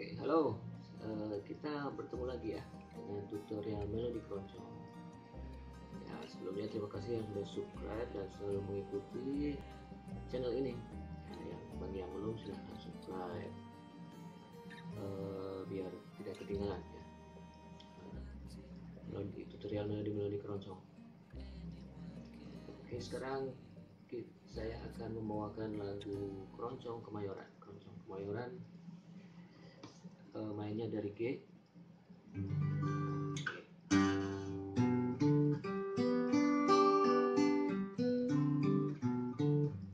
Oke, halo. Eh, kita bertemu lagi ya dengan tutorial melodi keroncong. Ya, sebelumnya terima kasih yang sudah subscribe dan selalu mengikuti channel ini. Ya, yang bagi yang belum silahkan subscribe Eh, biar tidak ketinggalan ya. Melodi, tutorial melodi keroncong. Oke, sekarang saya akan membawakan lagu keroncong kemayoran. Keroncong kemayoran mainnya dari G.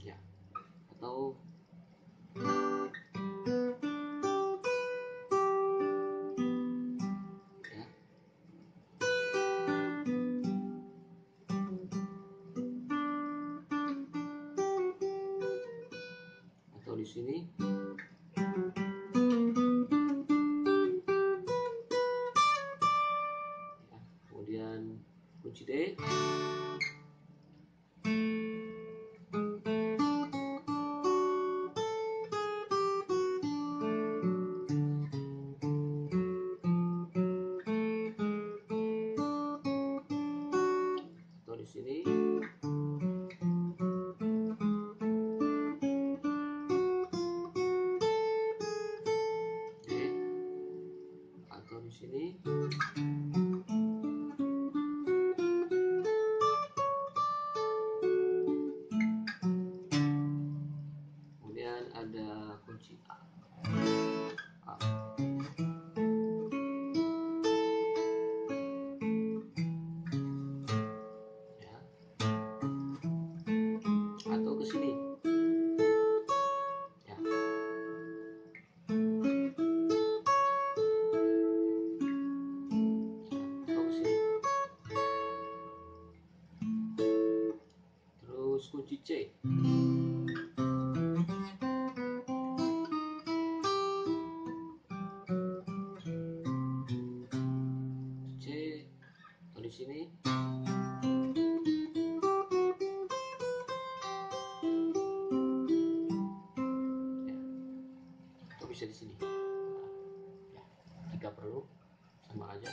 Ya, atau ya. Atau di sini terus kunci C C atau di sini. Ya atau bisa di sini. Ya jika perlu sama aja